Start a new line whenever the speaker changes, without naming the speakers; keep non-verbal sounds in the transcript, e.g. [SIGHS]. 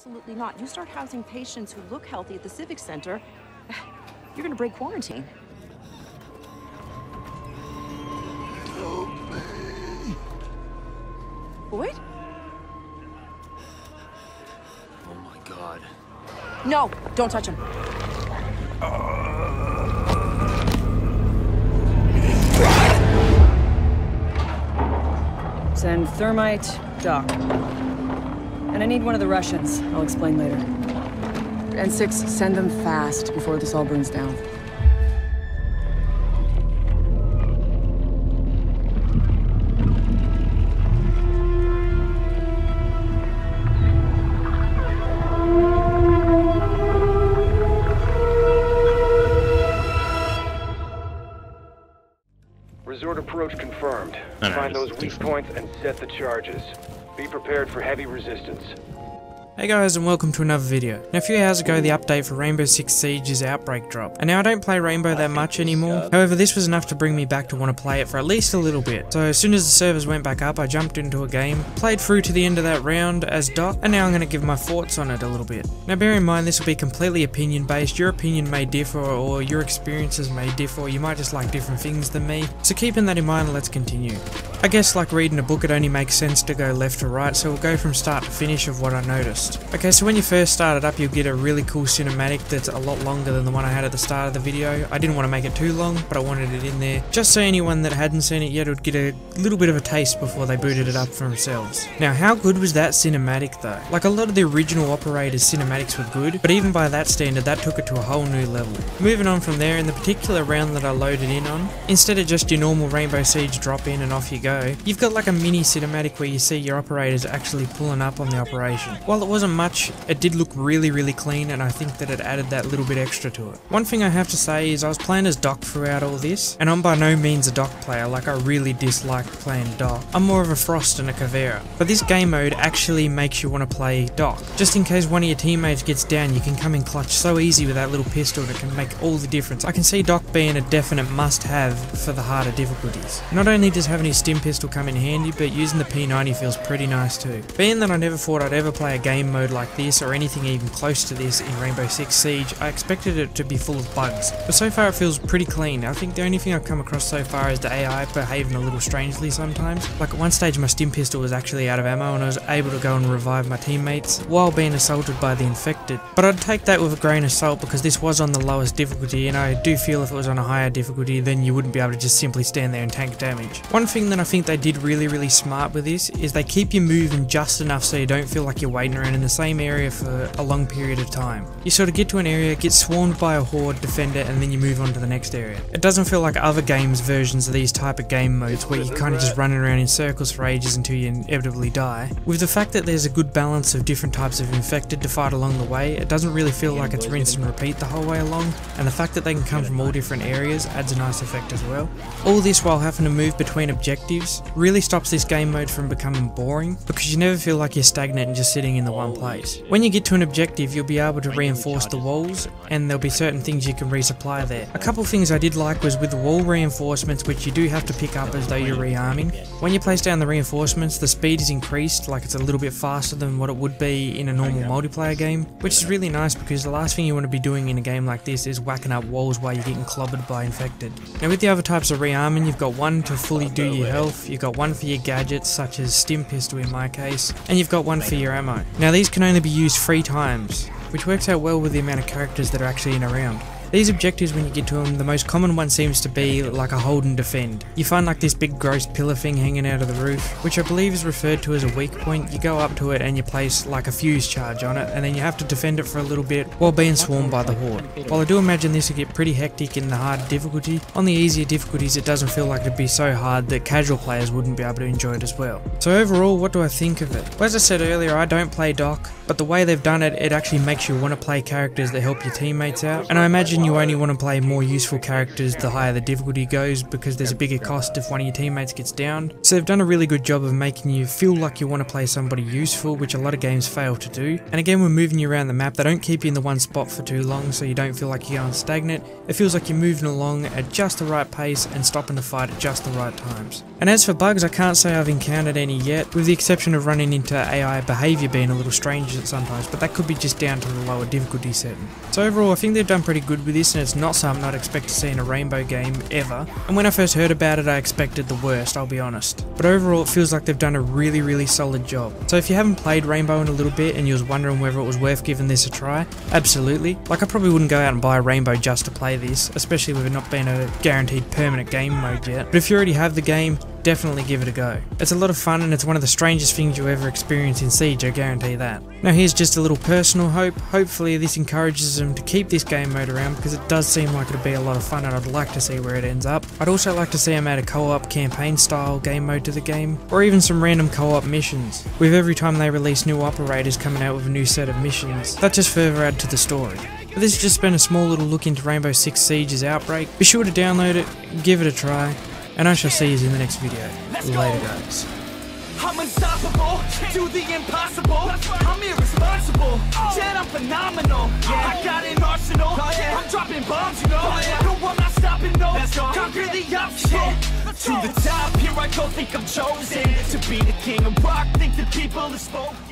Absolutely not. You start housing patients who look healthy at the Civic Center, [SIGHS] you're gonna break quarantine. Boyd?
Oh my god.
No, don't touch him.
Send Thermite, Doc. And I need one of the Russians. I'll explain later. N6, send them fast before this all burns down.
Resort approach confirmed.
No, no,
Find those weak points and set the charges. Be prepared for heavy resistance.
Hey guys and welcome to another video. Now a few hours ago the update for Rainbow Six Siege's Outbreak dropped, and now I don't play Rainbow that much anymore, however this was enough to bring me back to want to play it for at least a little bit. So as soon as the servers went back up I jumped into a game, played through to the end of that round as Doc, and now I'm going to give my thoughts on it a little bit. Now bear in mind this will be completely opinion based, your opinion may differ or your experiences may differ, you might just like different things than me, so keeping that in mind let's continue. I guess like reading a book it only makes sense to go left to right so we'll go from start to finish of what I noticed. Okay so when you first started up you'll get a really cool cinematic that's a lot longer than the one I had at the start of the video. I didn't want to make it too long but I wanted it in there just so anyone that hadn't seen it yet would get a little bit of a taste before they booted it up for themselves. Now how good was that cinematic though? Like a lot of the original operators cinematics were good but even by that standard that took it to a whole new level. Moving on from there in the particular round that I loaded in on, instead of just your normal Rainbow Siege drop in and off you go, you've got like a mini cinematic where you see your operators actually pulling up on the operation. While it wasn't much, it did look really really clean and I think that it added that little bit extra to it. One thing I have to say is I was playing as Doc throughout all this, and I'm by no means a Doc player, like I really dislike playing Doc. I'm more of a Frost and a Caveira. But this game mode actually makes you want to play Doc. Just in case one of your teammates gets down, you can come in clutch so easy with that little pistol that can make all the difference. I can see Doc being a definite must have for the harder difficulties. Not only does having his stim pistol come in handy, but using the P90 feels pretty nice too. Being that I never thought I'd ever play a game mode like this or anything even close to this in Rainbow Six Siege, I expected it to be full of bugs. But so far it feels pretty clean. I think the only thing I've come across so far is the AI behaving a little strangely sometimes. Like at one stage my stim pistol was actually out of ammo and I was able to go and revive my teammates while being assaulted by the infected. But I'd take that with a grain of salt because this was on the lowest difficulty and I do feel if it was on a higher difficulty then you wouldn't be able to just simply stand there and tank damage. One thing that I think they did really really smart with this is they keep you moving just enough so you don't feel like you're waiting around in the same area for a long period of time. You sort of get to an area, get swarmed by a horde, defend it, and then you move on to the next area. It doesn't feel like other games versions of these type of game modes where you're kind of just running around in circles for ages until you inevitably die. With the fact that there's a good balance of different types of infected to fight along the way, it doesn't really feel like it's rinse and repeat the whole way along, and the fact that they can come from all different areas adds a nice effect as well. All this while having to move between objectives really stops this game mode from becoming boring because you never feel like you're stagnant and just sitting in the one place. When you get to an objective you'll be able to reinforce the walls and there'll be certain things you can resupply there. A couple things I did like was with the wall reinforcements which you do have to pick up as though you're rearming. When you place down the reinforcements the speed is increased like it's a little bit faster than what it would be in a normal multiplayer game which is really nice because the last thing you want to be doing in a game like this is whacking up walls while you're getting clobbered by infected. Now with the other types of rearming you've got one to fully do your health, you've got one for your gadgets such as stim pistol in my case, and you've got one for your ammo. Now these can only be used three times, which works out well with the amount of characters that are actually in a round. These objectives, when you get to them, the most common one seems to be like a hold and defend. You find like this big gross pillar thing hanging out of the roof, which I believe is referred to as a weak point. You go up to it and you place like a fuse charge on it, and then you have to defend it for a little bit while being swarmed by the horde. While I do imagine this will get pretty hectic in the hard difficulty, on the easier difficulties it doesn't feel like it'd be so hard that casual players wouldn't be able to enjoy it as well. So overall, what do I think of it? Well, as I said earlier, I don't play Doc, but the way they've done it, it actually makes you want to play characters that help your teammates out, and I imagine you only want to play more useful characters the higher the difficulty goes because there's a bigger cost if one of your teammates gets down. So they've done a really good job of making you feel like you want to play somebody useful, which a lot of games fail to do. And again, we're moving you around the map. They don't keep you in the one spot for too long so you don't feel like you're going stagnant. It feels like you're moving along at just the right pace and stopping the fight at just the right times. And as for bugs, I can't say I've encountered any yet, with the exception of running into AI behaviour being a little strange it sometimes, but that could be just down to the lower difficulty setting. So overall, I think they've done pretty good with this, and it's not something I'd expect to see in a Rainbow game, ever. And when I first heard about it, I expected the worst, I'll be honest. But overall, it feels like they've done a really, really solid job. So if you haven't played Rainbow in a little bit, and you was wondering whether it was worth giving this a try, absolutely. Like, I probably wouldn't go out and buy a Rainbow just to play this, especially with it not being a guaranteed permanent game mode yet. But if you already have the game, definitely give it a go. It's a lot of fun and it's one of the strangest things you ever experience in Siege, I guarantee that. Now here's just a little personal hope, hopefully this encourages them to keep this game mode around because it does seem like it'll be a lot of fun and I'd like to see where it ends up. I'd also like to see them add a co-op campaign style game mode to the game, or even some random co-op missions, with every time they release new operators coming out with a new set of missions. That just further add to the story. But this has just been a small little look into Rainbow Six Siege's Outbreak. Be sure to download it, give it a try, and I shall see you in the next video. Later guys.
I'm unstoppable, do the impossible. I'm irresponsible, yet I'm phenomenal. I got an arsenal, I'm dropping bombs, you know. No, I'm not stopping, no. Conquer the obstacle. To the top, here I go, think I'm chosen to be the king of rock. Think the people have spoken.